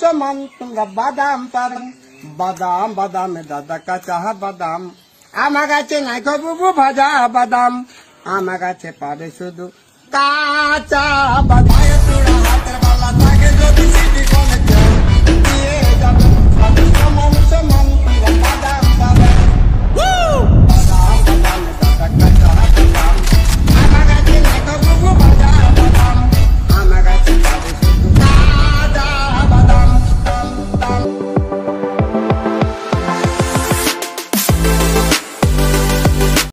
সমান তোমরা বাদাম পাবেন বাদাম, বাদামে দাদা কাঁচা বাদাম। আমার কাছে নাই বুবু ভাজা বাদাম। আমার কাছে পারে শুধু কাঁচা বাদাম।